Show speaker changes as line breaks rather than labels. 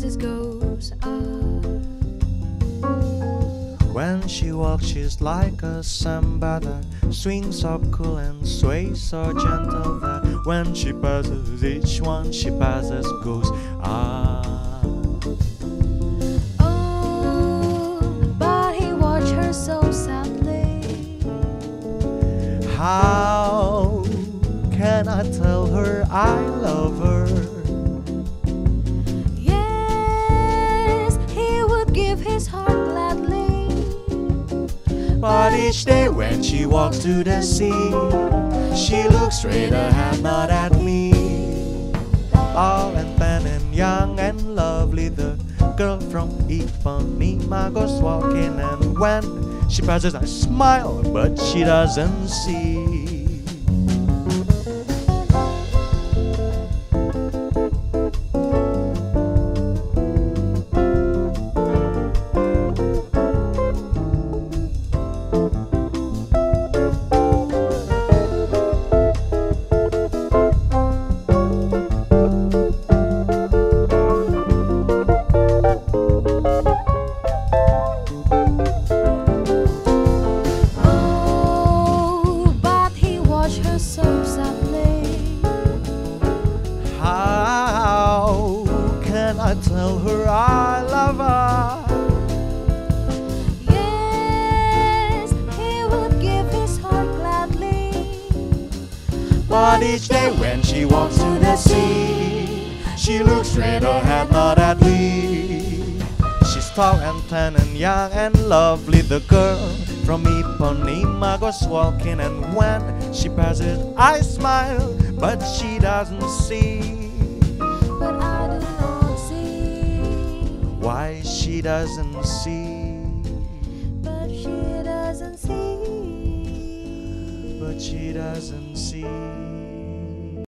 passes goes up.
When she walks, she's like a samba that swings up cool and sways so gentle that when she passes, each one she passes goes ah.
Oh, but he watched her so sadly.
How can I tell her I love her?
His heart gladly.
But each day when she walks to the sea, she looks straight ahead, not at me. Tall and thin and young and lovely, the girl from Ipanema goes walking, and when she passes, I smile, but she doesn't see. Tell her I love her?
Yes, he would give his heart gladly.
But each day when she walks to the sea, she looks straight ahead, not at me. She's tall and tan and young and lovely, the girl from Ipanema goes walking, and when she passes, I smile, but she doesn't
see
why she doesn't see,
But she doesn't see.
but she doesn't see.